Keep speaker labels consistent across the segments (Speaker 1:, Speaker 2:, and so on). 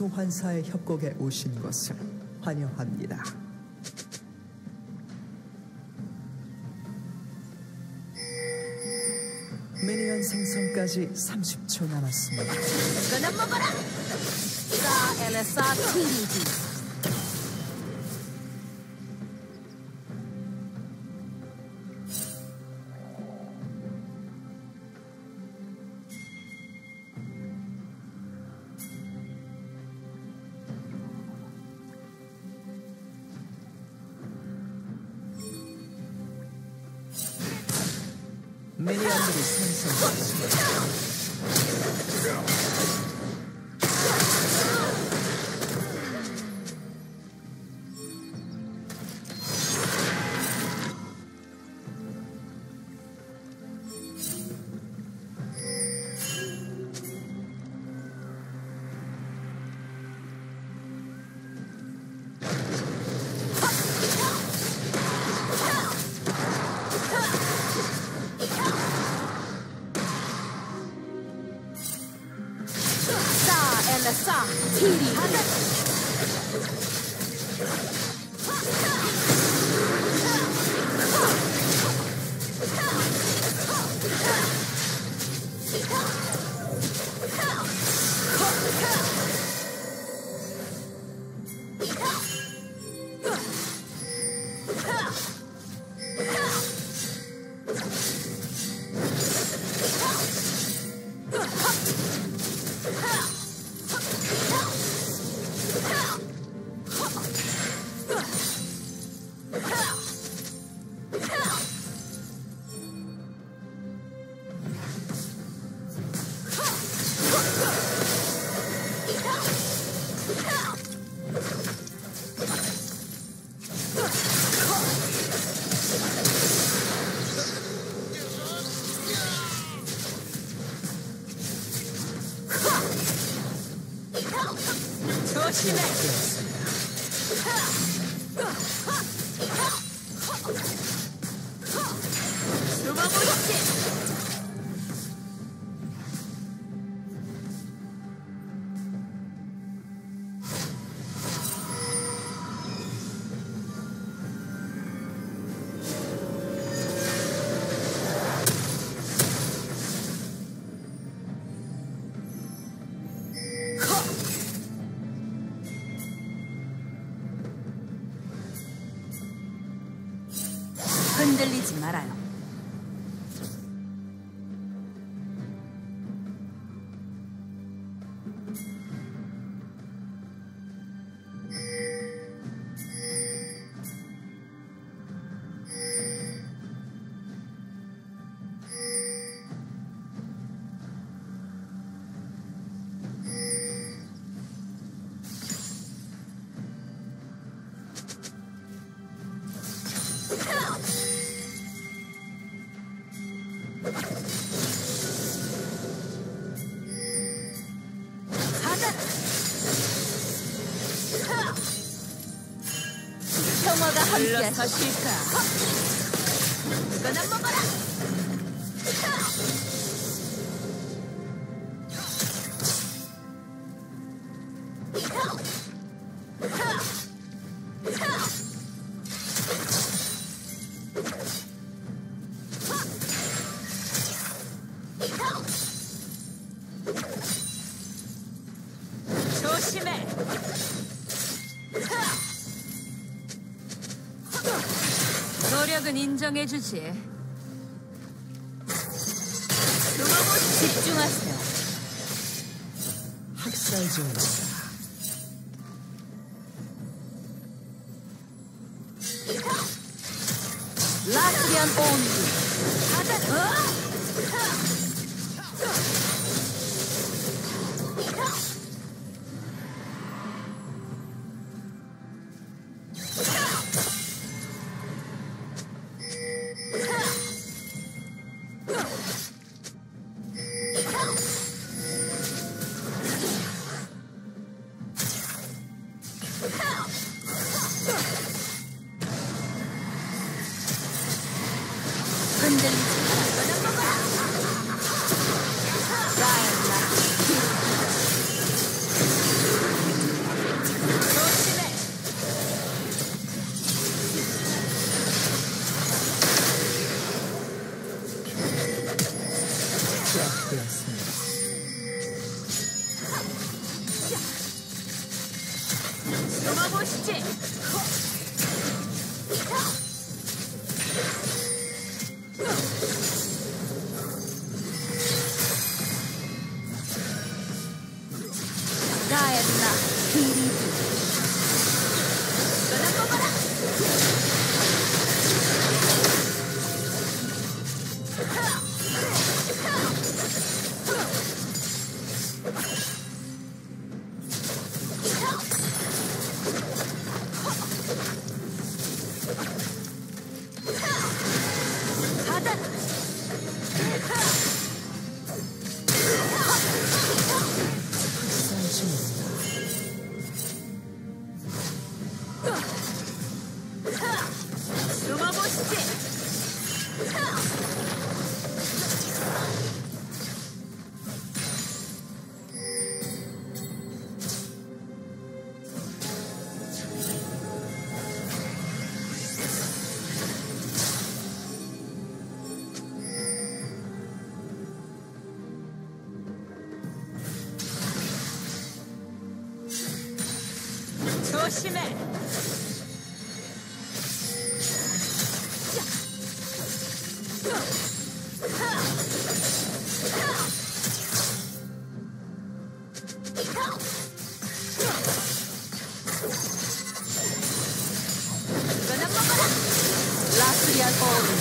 Speaker 1: 소환사의 협곡에 오신 것을 환영합니다. 미니언 생성까지 30초 남았습니다.
Speaker 2: 이거는 먹어라! 싸 LSR TDD
Speaker 1: 미니언들이 생성되었습 조심해!
Speaker 2: 숨어보시지! 흔들리지 말아요. 평화가 함께 서실까? 이거나 먹어라! 인정해주지. 집중하세요.
Speaker 1: 학살 중입니다.
Speaker 2: 라스리안. 흔들리 지
Speaker 1: Ha! 라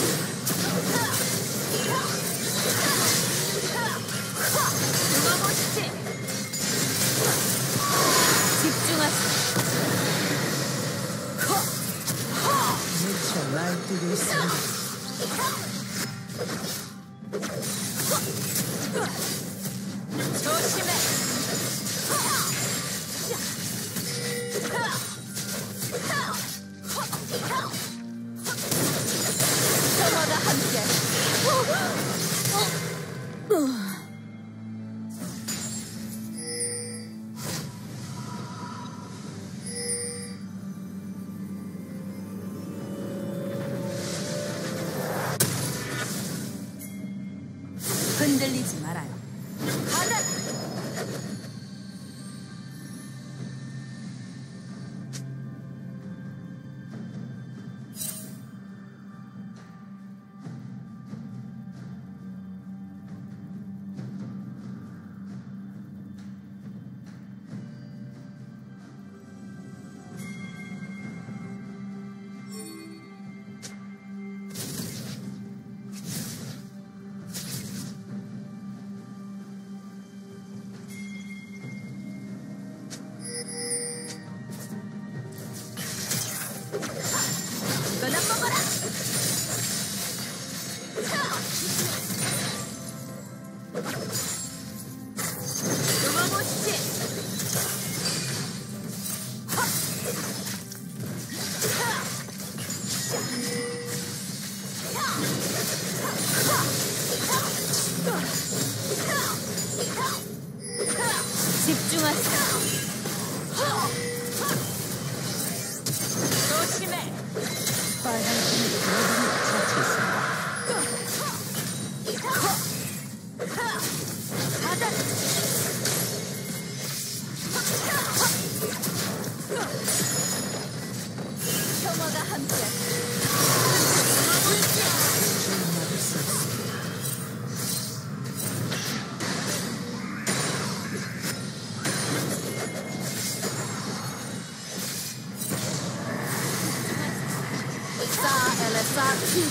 Speaker 1: 싸 엘레사 키리.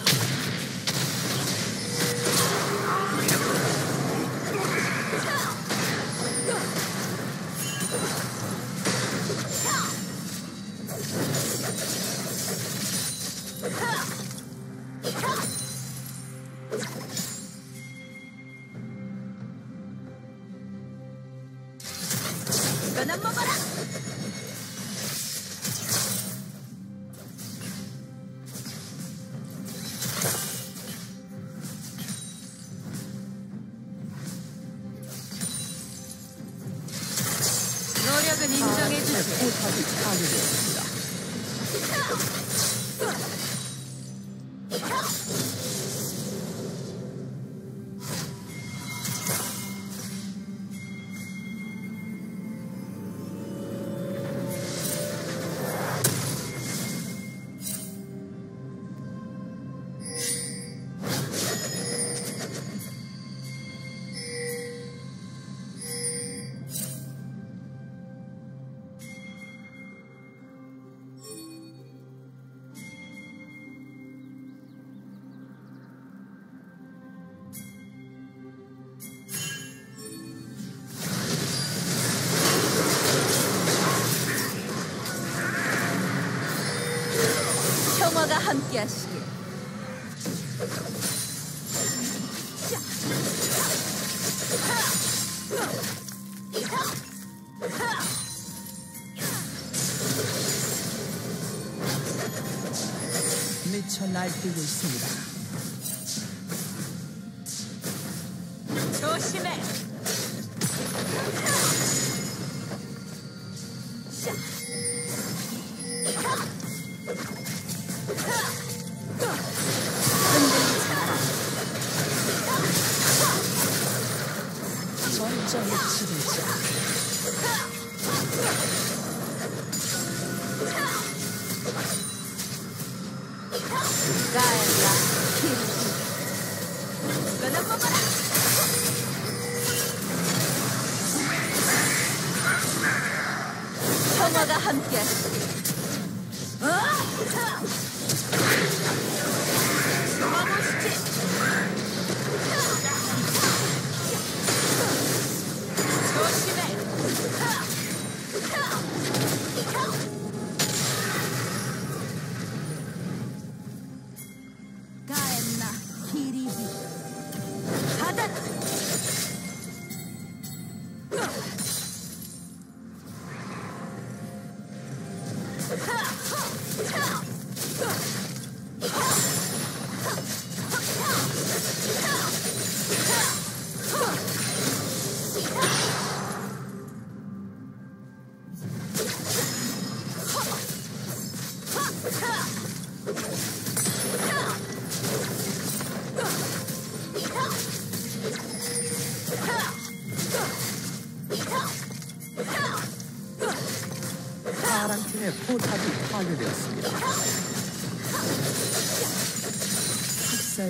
Speaker 1: 이
Speaker 2: 함께 하시길.
Speaker 1: 미쳐 날뛰고 있습니다.
Speaker 2: 조심해. 평화가 함께하시길. 숨어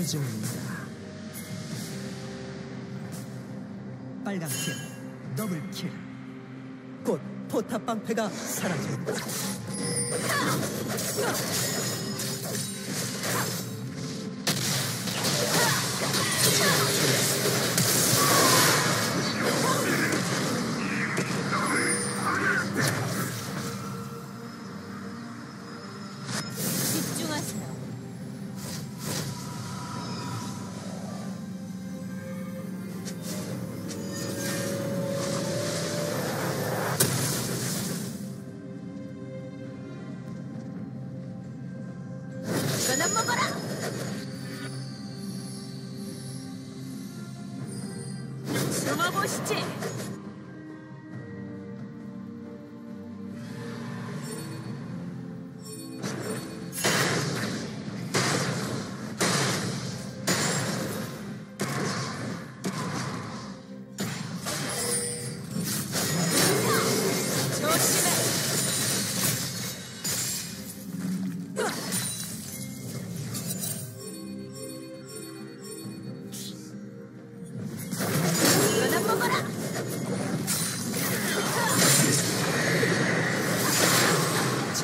Speaker 1: 학살 중입니다. 빨간 팀 더블킬. 곧 포탑 방패가 사라집니다.
Speaker 2: 숨어보시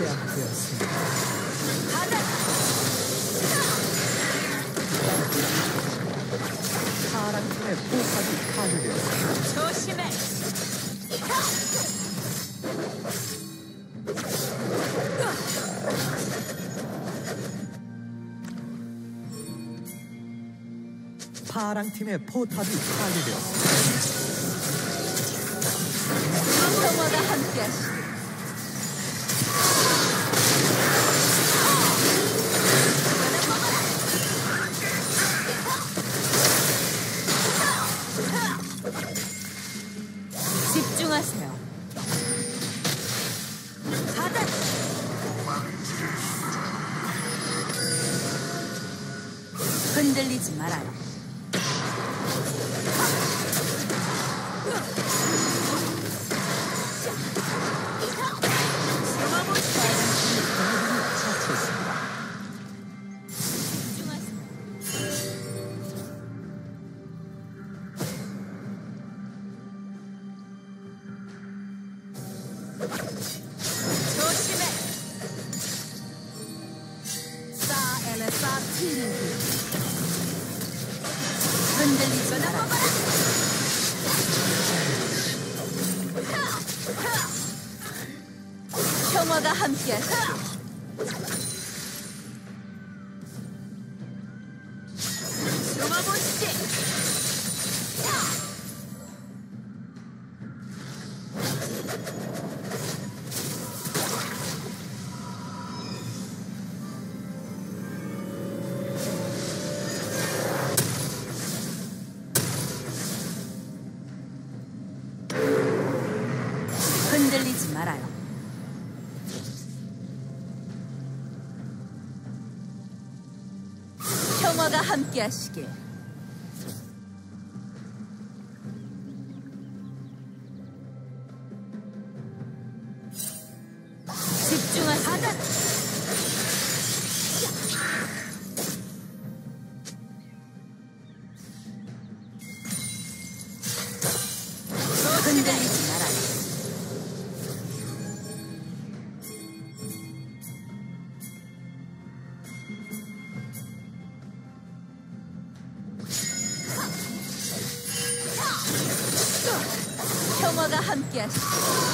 Speaker 1: 제압되었습니다.
Speaker 2: 받아라.
Speaker 1: 파란 팀의 포탑이 파괴되었습니다.
Speaker 2: 조심해.
Speaker 1: 파랑 팀의 포탑이 파괴되었습니다.
Speaker 2: 평화가 함께하시길. 흔들리지 말아요.
Speaker 1: 처치했
Speaker 2: 흔들리지 마라. 평화가 함께하시길. 흔들리지 말아요. 평화가 함께하시길. 평화가 함께하시길.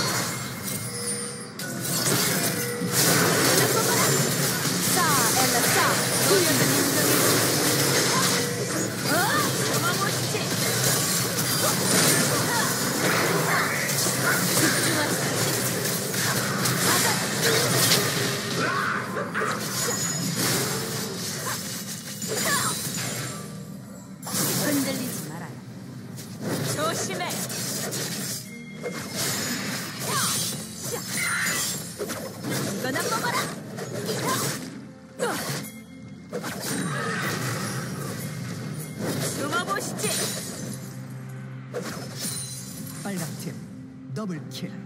Speaker 2: 숨어보시지.
Speaker 1: 빨강팀 더블킬.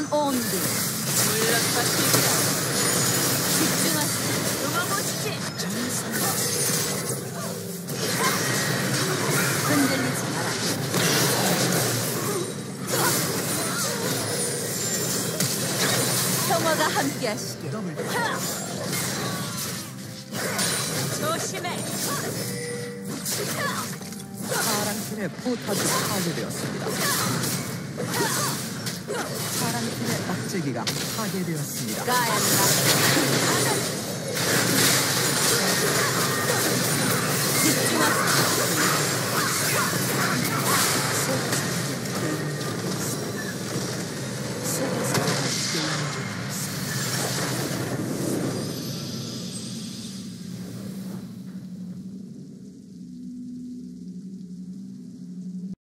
Speaker 2: 평화 조심해.
Speaker 1: 파랑팀의 포탑이 파괴되었습니다. 파랑팀의 막제기가 파괴되었습니다.
Speaker 2: 가야 한다. 집중합시다.